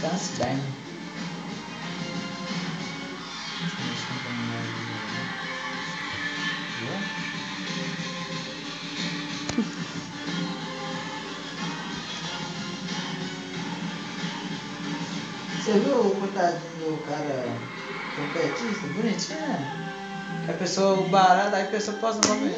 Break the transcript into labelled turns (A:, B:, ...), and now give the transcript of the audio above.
A: Descanse bem. Você viu o coitadinho do cara trompetista? Bonitinho, né? Que a pessoa, o barato, aí a pessoa posta no nome